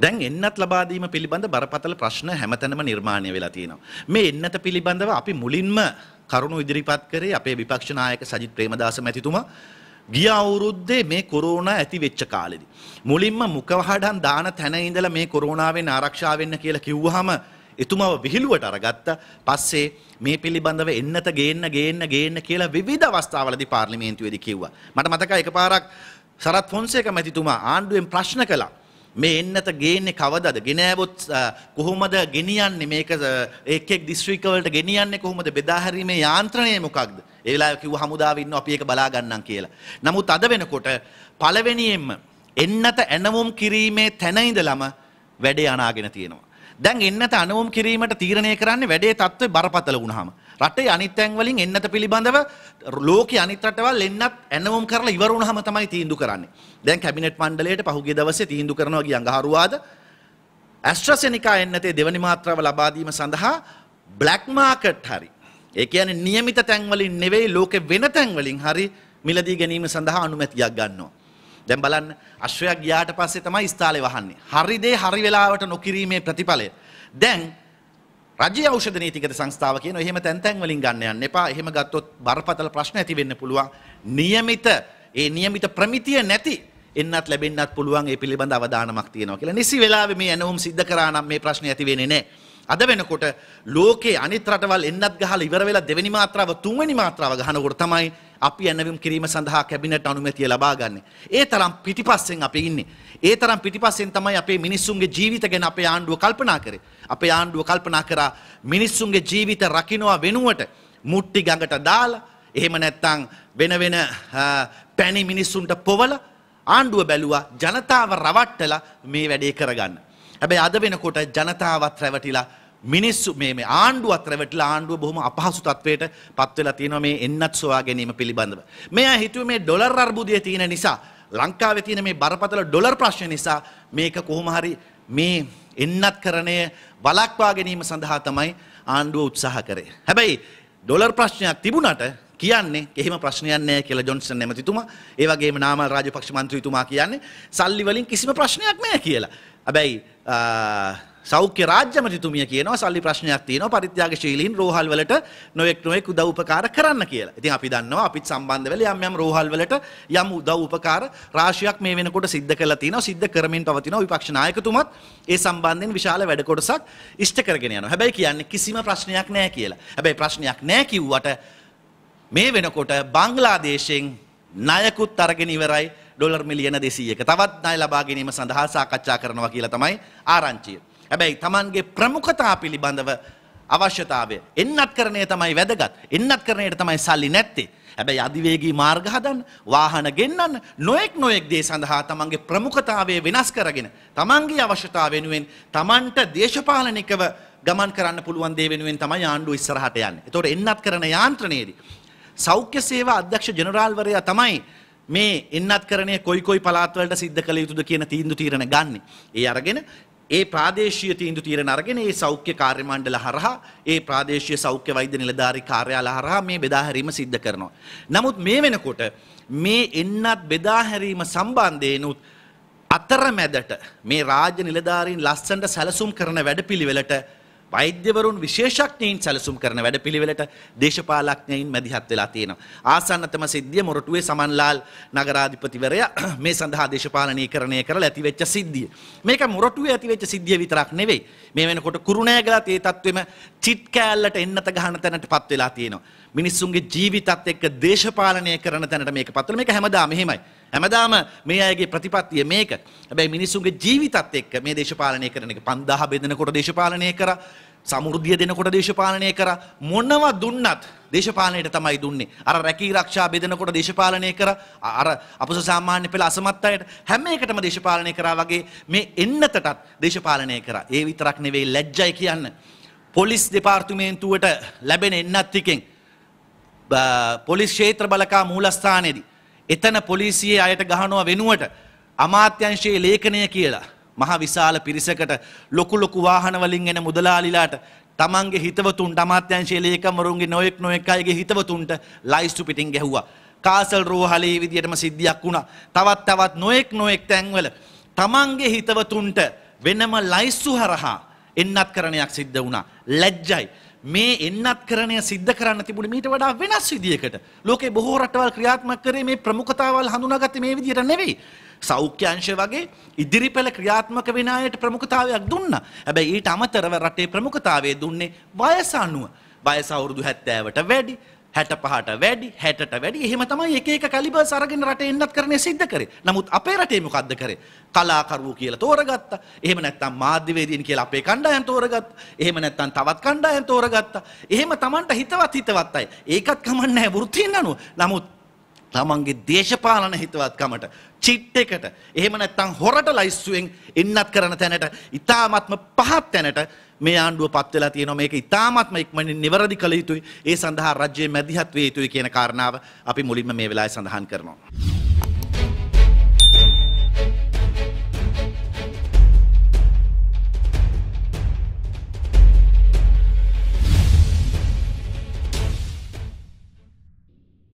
දැන් එන්නත් ලබා දීම පිළිබඳ බරපතල ප්‍රශ්න හැමතැනම නිර්මාණය වෙලා තියෙනවා. මේ එන්නත පිළිබඳව අපි මුලින්ම කරුණු ඉදිරිපත් කරේ අපේ විපක්ෂ නායක සජිත් ප්‍රේමදාස මැතිතුමා ගිය අවුරුද්දේ මේ කොරෝනා ඇති වෙච්ච කාලෙදි. මුලින්ම මුඛවහඩන් දාන තැන ඉඳලා මේ කොරෝනාවෙන් ආරක්ෂා වෙන්න කියලා කිව්වහම එතුමව විහිළුවට අරගත්ත පස්සේ මේ පිළිබඳව එන්නත ගේන්න ගේන්න ගේන්න කියලා විවිධ අවස්ථාවලදී පාර්ලිමේන්තුවේදී කිව්වා. මට මතකයි එකපාරක් සරත් ෆොන්සේක මැතිතුමා ආණ්ඩුවෙන් ප්‍රශ්න කළා. මේ එන්නත ගේන්නේ කවදද ගෙනෑවොත් කොහොමද ගෙනියන්නේ මේක එක් එක් දිස්ත්‍රික්කවලට ගෙනියන්නේ කොහොමද බෙදාහැරීමේ යාන්ත්‍රණය මොකක්ද ඒ වෙලාවේ කිව්ව හමුදාව ඉන්න අපි ඒක බලා ගන්නම් කියලා. නමුත් අද වෙනකොට පළවෙනියෙන්ම එන්නත ඇනවුම් කිරීමේ තැන ඉඳලම වැඩේ අනාගෙන තියෙනවා. දැන් එන්නත අනවුම් කිරීමට තීරණය කරන්නේ වැඩේ තත්ත්වය බරපතල වුණාම. රටේ අනිත් තැන්වලින් එන්නත පිළිබඳව ලෝකේ අනිත් රටවල් එන්නත් ඇනවුම් කරලා ඉවර වුණාම තමයි තීන්දුව කරන්නේ. දැන් කැබිනට් මණ්ඩලයට පහුගිය දවසේ තීන්දුව කරනවා ගිය අඟහරුවාද ඇස්ට්‍රසෙනිකා එන්නතේ දෙවනි මාත්‍රාව ලබා දීම සඳහා බ්ලැක් මාකට් හරි. ඒ කියන්නේ નિયમિત තැන්වලින් නෙවෙයි ලෝකෙ වෙන තැන්වලින් හරි මිලදී ගැනීම සඳහා අනුමැතියක් ගන්නවා. දැන් බලන්න අශ්වයක් ගියාට පස්සේ තමයි ස්ථාලේ වහන්නේ. හරි දේ හරි වෙලාවට නොකිරීමේ ප්‍රතිඵලය. දැන් රජ්‍ය ඖෂධ නීතිගත සංස්ථාව කියන එහෙම තැන් තැන් වලින් ගන්න යන්න එපා. එහෙම ගත්තොත් බරපතල ප්‍රශ්න ඇති වෙන්න පුළුවන්. નિયમિત ඒ નિયમિત ප්‍රමිතිය නැති එන්නත් ලැබෙන්නත් පුළුවන් ඒ පිළිබඳ අවධානමක් තියෙනවා කියලා. නිසි වෙලාවෙ මේ ඇනවුම් සිද්ධ කරා නම් මේ ප්‍රශ්නේ ඇති වෙන්නේ නැහැ. අද වෙනකොට ලෝකේ අනිත් රටවල් එන්නත් ගහලා ඉවර වෙලා දෙවෙනි මාත්‍රාව තුන්වෙනි මාත්‍රාව ගහනකොට තමයි අපි ඇනවීම් කිරීම සඳහා කැබිනට් අනුමැතිය ලබා ගන්න. ඒ තරම් පිටිපස්සෙන් අපි ඉන්නේ. ඒ තරම් පිටිපස්සෙන් තමයි අපේ මිනිස්සුන්ගේ ජීවිත ගැන අපේ ආණ්ඩුව කල්පනා කරේ. අපේ ආණ්ඩුව කල්පනා කරා මිනිස්සුන්ගේ ජීවිත රකින්නවා වෙනුවට මුට්ටි ගඟට දාලා එහෙම නැත්තම් වෙන වෙන පැණි මිනිස්සුන්ට පොවල ආණ්ඩුව බැලුවා ජනතාව රවට්ටලා මේ වැඩේ කරගන්න. හැබැයි අද වෙනකොට ජනතාවත් රැවටිලා මිනිස්සු මේ ආණ්ඩුවත් රැවටිලා ආණ්ඩුව බොහොම අපහසු තත්වයට පත් වෙලා තියෙනවා මේ එන්නත් සොයා ගැනීම පිළිබඳව. මෙයා හිතුවේ මේ ඩොලර් අර්බුදය තියෙන නිසා ලංකාවේ තියෙන මේ බරපතල ඩොලර් ප්‍රශ්න නිසා මේක කොහොම හරි මේ එන්නත් කරණය වලක්වා ගැනීම සඳහා තමයි ආණ්ඩුව උත්සාහ කරේ. හැබැයි ඩොලර් ප්‍රශ්නයක් තිබුණට කියන්නේ එහෙම ප්‍රශ්නයක් නැහැ කියලා ජොන්සන් ඇමතිතුමා ඒ වගේම නාමල් රාජපක්ෂ මන්ත්‍රීතුමා කියන්නේ සල්ලි වලින් කිසිම ප්‍රශ්නයක් නැහැ කියලා. හැබැයි සෞඛ්‍ය රාජ්‍යමතිතුමිය කියනවා සල්ලි ප්‍රශ්නයක් තියෙනවා පරිත්‍යාගශීලීන් රෝහල් වලට නොයෙක් නොයෙක් උදව් උපකාර කරන්න කියලා. ඉතින් අපි දන්නවා අපිත් සම්බන්ධ වෙලා යම් යම් රෝහල් වලට යම් උදව් උපකාර රාශියක් මේ වෙනකොට සිද්ධ කරලා තිනවා. සිද්ධ කරමින් පවතිනවා විපක්ෂ නායකතුමත් ඒ සම්බන්ධයෙන් විශාල වැඩ කොටසක් ඉෂ්ට කරගෙන යනවා. හැබැයි කියන්නේ කිසිම ප්‍රශ්නයක් නැහැ කියලා. හැබැයි ප්‍රශ්නයක් නැහැ කිව්වට මේ වෙනකොට බංග්ලාදේශයෙන් ණයකුත් අරගෙන ඉවරයි ඩොලර් මිලියන 200ක. තවත් ණය ලබා ගැනීම සඳහා සාකච්ඡා කරනවා කියලා තමයි ආරංචිය. හැබැයි Tamanගේ ප්‍රමුඛතා පිළිබඳව අවශ්‍යතාවය එන්නත් කරණය තමයි වැදගත්. එන්නත් කරණයට තමයි සල්ලි නැත්තේ. හැබැයි අධිවේගී මාර්ග හදන්න, වාහන ගෙන්නන්න, නොඑක් නොඑක් දේ සඳහා තමන්ගේ ප්‍රමුඛතාවය වෙනස් කරගෙන, තමන්ගේ අවශ්‍යතාව වෙනුවෙන් තමන්ට දේශපාලනිකව ගමන් කරන්න පුළුවන් දේ වෙනුවෙන් තමයි ආණ්ඩුව ඉස්සරහට යන්නේ. ඒතකොට එන්නත් කරන යාන්ත්‍රණයේදී සෞඛ්‍ය සේවා අධ්‍යක්ෂ ජනරාල්වරයා තමයි මේ එන්නත් කරණය කොයි කොයි පළාත්වලට සිද්ධ කළ යුතුද කියන තීන්දුව තීරණ ගන්න. ඒ අරගෙන ඒ ප්‍රාදේශීය තීන්දුව තීරණ අරගෙන ඒ සෞඛ්‍ය කාර්ය මණ්ඩල හරහා ඒ ප්‍රාදේශීය සෞඛ්‍ය වෛද්‍ය නිලධාරී කාර්යාල හරහා මේ බෙදා හැරීම සිද්ධ කරනවා. නමුත් මේ වෙනකොට මේ එන්නත් බෙදා හැරීම සම්බන්ධයෙන්ුත් අතරමැදට මේ රාජ්‍ය නිලධාරීන් ලස්සනට සැලසුම් කරන වැඩපිළිවෙලට වෛද්‍යවරුන් විශේෂඥයින් සැලසුම් කරන වැඩ පිළිවෙලට දේශපාලඥයින් මැදිහත් වෙලා තියෙනවා. ආසන්නතම සිද්ධිය මොරටුවේ සමන්ලාල් නගරාධිපතිවරයා මේ සඳහා දේශපාලනීකරණය කරලා ඇතිවෙච්ච සිද්ධිය. මේක මොරටුවේ ඇතිවෙච්ච සිද්ධිය විතරක් නෙවෙයි. මේ වෙනකොට කුරුණෑගලත් ඒ තත්වෙම චිට් කෑල්ලට එන්නත ගහන තැනටපත් වෙලා තියෙනවා. මිනිස්සුන්ගේ ජීවිතත් එක්ක දේශපාලනය කරන තැනට මේක පත් වෙලා මේක හැමදාම එහෙමයි. හැමදාම මේ අයගේ ප්‍රතිපත්තිය මේක. හැබැයි මිනිස්සුන්ගේ ජීවිතත් එක්ක මේ දේශපාලනය කරන එක 5000 බෙදනකොට දේශපාලනය කරා සමෘද්ධිය දෙනකොට දේශපාලනය කරා මොනවා දුන්නත් දේශපාලනයට තමයි දුන්නේ. අර රැකී ආරක්ෂා බෙදනකොට දේශපාලනය කරා අර අපස සාමාන්‍ය පෙළ අසමත් අයට හැම එකටම දේශපාලනය කරා වගේ මේ එන්නතටත් දේශපාලනය කරා. ඒ විතරක් නෙවෙයි ලැජ්ජයි කියන්න. පොලිස් දෙපාර්තමේන්තුවට ලැබෙන එන්නත් ටිකෙන් පොලිස් ක්ෂේත්‍ර බලකා මූලස්ථානයේදී එතන පොලිසියේ අයට ගහනවා වෙනුවට අමාත්‍යංශයේ ලේඛනය කියලා මහ විශාල පිරිසකට ලොකු ලොකු වාහන වලින් එන මුදලාලිලාට තමන්ගේ හිතවතුන්ට අමාත්‍යංශයේ ලේකම්වරුන්ගේ නොයෙක් නොයෙක් අයගේ හිතවතුන්ට ලයිස්තු පිටින් ගැහුවා. කාසල් රෝහලේ විදියටම සිද්ධියක් වුණා. තවත් තවත් නොයෙක් නොයෙක් තැන්වල තමන්ගේ හිතවතුන්ට වෙනම ලයිස්සු හරහා එන්නත් කරණයක් සිද්ධ වුණා. ලැජ්ජයි. මේ එන්නත් කරණය සිද්ධ කරන්න තිබුණ මීට වඩා වෙනස් විදියකට. ලෝකේ බොහෝ රටවල් ක්‍රියාත්මක කරේ මේ ප්‍රමුඛතාවල් හඳුනාගත්තේ මේ විදියට නෙවෙයි. සෞඛ්‍යංශ වගේ ඉදිරි පෙළ ක්‍රියාත්මක වෙන අයට ප්‍රමුඛතාවයක් දුන්නා. හැබැයි ඊට අමතරව රටේ ප්‍රමුඛතාවය දුන්නේ වයස අනුව. වයස අවුරුදු 70ට වැඩි, හැට පහට වැඩි හැටට වැඩි එහෙම තමයි එක එක කැලිබර්ස් අරගෙන රටේ එන්නත් කරන්නේ සිද්ධ කරේ. නමුත් අපේ රටේ මොකද්ද කරේ? කලාකරුවෝ කියලා තෝරගත්තා. එහෙම නැත්නම් මාධ්‍යවේදීන් කියලා අපේ කණ්ඩායම් තෝරගත්තා. එහෙම නැත්නම් තවත් කණ්ඩායම් තෝරගත්තා. එහෙම Tamanට හිතවත් හිතවත් අය. ඒකත් කමන්නේ නැහැ වෘත්තීන් අනුව. නමුත් තමන්ගේ දේශපාලන හිතවත්කමට චිට් එකට එහෙම නැත්නම් හොරට ලයිස්සුවෙන් එන්නත් කරන තැනට ඉතාමත්ම පහත් තැනට මේ ආණ්ඩුව පත් වෙලා තියෙනවා. මේක ඉතාමත්ම ඉක්මනින් නිවැරදි කළ යුතුයි. ඒ සඳහා රජයේ මැදිහත් විය යුතුයි කියන කාරණාව අපි මුලින්ම මේ වෙලාවේ සඳහන් කරනවා.